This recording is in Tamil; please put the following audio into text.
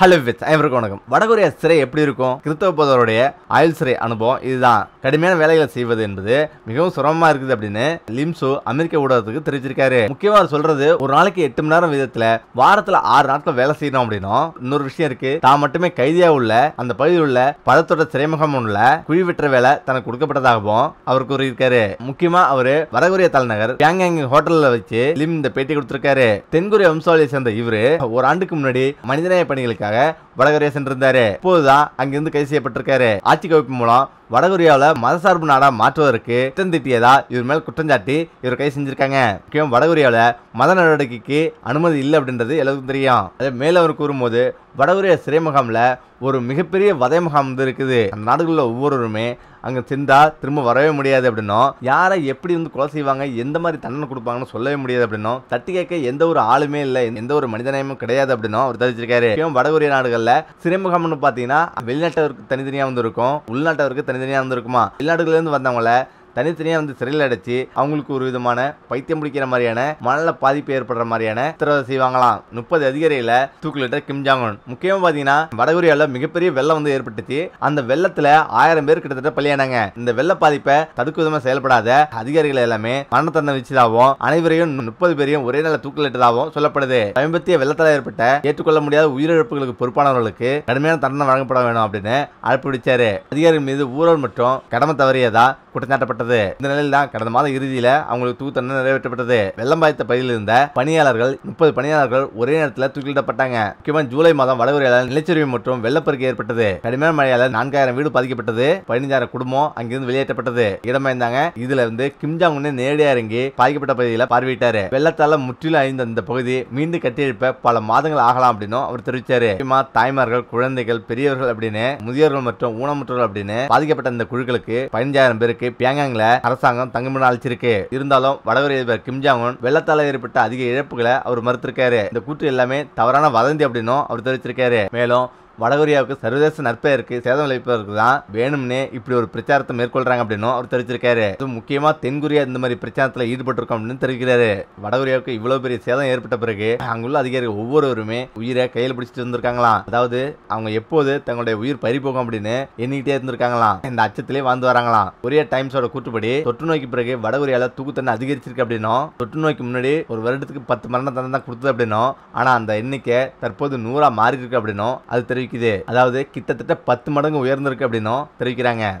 ஹலோ வித் ஐவருக்கு வணக்கம். வடகொரியா சிறை எப்படி இருக்கும்? கிறிஸ்தவ போதவருடைய ஆயுள் சிறை அனுபவம் இதுதான். கடுமையான வேலைகளை செய்வது என்பது மிகவும் சிரமமா இருக்குது அப்படின்னு லிம்சோ அமெரிக்க ஊடகத்துக்கு தெரிவிச்சிருக்காரு. முக்கியமா அவர் சொல்றது ஒரு நாளைக்கு எட்டு மணி நேரம் விதத்துல வாரத்துல ஆறு நாட்கள் வேலை செய்யணும் அப்படின்னும் இன்னொரு விஷயம் இருக்கு. தான் மட்டுமே கைதியா உள்ள அந்த பகுதியில் உள்ள பதத்தோட சிறைமுகம் உள்ள குழி வெட்டுற வேலை தனக்கு கொடுக்கப்பட்டதாகவும் அவர் கூறியிருக்காரு. முக்கியமா அவர் வடகொரிய தலைநகர் பியாங்யாங் ஹோட்டல்ல வச்சு லிம் இந்த பேட்டி கொடுத்திருக்காரு. தென்கொரிய வம்சாவளியை சேர்ந்த இவரு ஒரு ஆண்டுக்கு முன்னாடி மனிதநேய பணிகளுக்காக sebenarnya வடகொரியா சென்றிருந்தாரு. இப்போதுதான் அங்கிருந்து கைது செய்யப்பட்டிருக்காரு. ஆட்சி கவிப்பு மூலம் வடகொரியாவில் மதசார்பு நாடா மாற்றுவதற்கு திட்டம் திட்டியதா இவர் மேல் குற்றஞ்சாட்டி இவர் கைது செஞ்சிருக்காங்க. முக்கியம் வடகொரியாவில் மத நடவடிக்கைக்கு அனுமதி இல்லை அப்படின்றது எல்லாருக்கும் தெரியும். அதே மேல அவர் கூறும்போது வடகொரியா சிறை முகாமில் ஒரு மிகப்பெரிய வதை முகாம் வந்து இருக்குது. அந்த நாடுகளில் ஒவ்வொருவருமே அங்கே சென்றால் திரும்ப வரவே முடியாது அப்படின்னும் யாரை எப்படி வந்து கொலை செய்வாங்க எந்த மாதிரி தண்டனை கொடுப்பாங்கன்னு சொல்லவே முடியாது அப்படின்னும் தட்டி கேட்க எந்த ஒரு ஆளுமே இல்லை எந்த ஒரு மனிதநேயமும் கிடையாது அப்படின்னும் அவர் தெரிவிச்சிருக்காரு. முக்கியம் வடகொரிய நாடுகளில் சிறைமுகம்னு பார்த்தீங்கன்னா வெளிநாட்டவருக்கு தனித்தனியாக வந்திருக்கும் உள்நாட்டவருக்கு தனித்தனியாக வந்திருக்குமா? வெளிநாடுகள்லேருந்து வந்தவங்கள தனித்தனியாக வந்து சிறையில் அடைச்சி அவங்களுக்கு ஒரு விதமான பைத்தியம் பிடிக்கிற மாதிரியான மனநல பாதிப்பு ஏற்படுற மாதிரியான சித்திரவதை செய்வாங்களாம். முப்பது அதிகாரியில் தூக்கிலிட்ட கிம் ஜாங்கன் முக்கியமாக பார்த்தீங்கன்னா வடகொரியாவில் மிகப்பெரிய வெள்ளம் வந்து ஏற்பட்டுச்சு. அந்த வெள்ளத்தில் ஆயிரம் பேர் கிட்டத்தட்ட பலியானாங்க. இந்த வெள்ள பாதிப்பை தடுக்கும் விதமாக செயல்படாத அதிகாரிகள் எல்லாமே மரண வச்சதாகவும் அனைவரையும் முப்பது பேரையும் ஒரே நல்ல தூக்கிலிட்டதாகவும் சொல்லப்படுது. சமீபத்திய வெள்ளத்தால் ஏற்பட்ட ஏற்றுக்கொள்ள முடியாத உயிரிழப்புகளுக்கு பொறுப்பானவர்களுக்கு கடுமையான தண்டனை வழங்கப்பட வேணும் அப்படின்னு அழைப்பு விடுச்சாரு. அதிகாரிகள் மீது ஊழல் மற்றும் கடமை தவறியதா குற்றஞ்சாட்டப்பட்டது. இந்த நிலையில் தான் கடந்த மாத இறுதியில் அவங்களுக்கு தூக்கு தண்டனை நிறைவேற்றப்பட்டது. வெள்ளம் பாய்த்த பகுதியில் இருந்த பணியாளர்கள் முப்பது பணியாளர்கள் ஒரே நேரத்தில் தூக்கிலிடப்பட்டாங்க. முக்கியமாக ஜூலை மாதம் வடகொரியால் நிலச்சரிவு மற்றும் வெள்ளப்பெருக்கு ஏற்பட்டது. கடுமையான மழையால் நான்காயிரம் வீடு பாதிக்கப்பட்டது. பதினஞ்சாயிரம் குடும்பம் அங்கிருந்து வெளியேற்றப்பட்டது. இடமாயிருந்தாங்க இதுல இருந்து கிம்ஜாங் நேரடியாக இறங்கி பாதிக்கப்பட்ட பகுதியில் பார்வையிட்டாரு. வெள்ளத்தால் முற்றிலும் அழிந்த இந்த பகுதி மீண்டும் கட்டியெழுப்ப பல மாதங்கள் ஆகலாம் அப்படின்னு அவர் தெரிவிச்சாரு. முக்கியமா தாய்மார்கள் குழந்தைகள் பெரியவர்கள் அப்படின்னு முதியோர்கள் மற்றும் ஊனமுற்றோர்கள் அப்படின்னு பாதிக்கப்பட்ட இந்த குழுக்களுக்கு பதினஞ்சாயிரம் பேருக்கு பியாங்காங்ல அரசாங்கம் தங்குமிடம் அழைச்சிருக்கு இருந்தாலும் வடகொரிய அதிபர் கிம் ஜாங் வெள்ளத்தால ஏற்பட்ட அதிக இழப்புகளை அவர் மறுத்திருக்காரு. இந்த கூற்று எல்லாமே தவறான வதந்தி அப்படின்னும் அவர் தெரிவிச்சிருக்காரு. மேலும் வடகொரியாவுக்கு சர்வதேச நற்பெயருக்கு சேதம் விளைவிப்பதற்கு தான் வேணும்னே இப்படி ஒரு பிரச்சாரத்தை மேற்கொள்றாங்க அப்படின்னும் அவர் தெரிவிச்சிருக்காரு. அது முக்கியமா தென்கொரியா இந்த மாதிரி பிரச்சாரத்தில் ஈடுபட்டிருக்கோம் அப்படின்னு தெரிவிக்கிறாரு. வடகொரியாவுக்கு இவ்வளவு பெரிய சேதம் ஏற்பட்ட பிறகு அங்குள்ள அதிகாரிகள் ஒவ்வொருவருமே உயிரை கையில் பிடிச்சிட்டு இருந்திருக்காங்களாம் அதாவது அவங்க எப்போது தங்களுடைய உயிர் பறி போகும் அப்படின்னு எண்ணிக்கிட்டே இருந்திருக்காங்களாம். இந்த அச்சத்திலே வாழ்ந்து வராங்களாம். கொரியா டைம்ஸோட கூற்றுப்படி தொற்று நோய்க்கு பிறகு வடகொரியால தூக்கு அதிகரிச்சிருக்கு அப்படின்னும் தொற்று நோய்க்கு முன்னாடி ஒரு வருடத்துக்கு பத்து மரண தண்டனை தான் கொடுத்தது அப்படின்னும் ஆனா அந்த எண்ணிக்கை தற்போது நூறா மாறி இருக்கு அப்படின்னும் அது தெரிவிக்குது அதாவது கிட்டத்தட்ட பத்து மடங்கு உயர்ந்திருக்கு அப்படின்னும் தெரிவிக்கிறாங்க.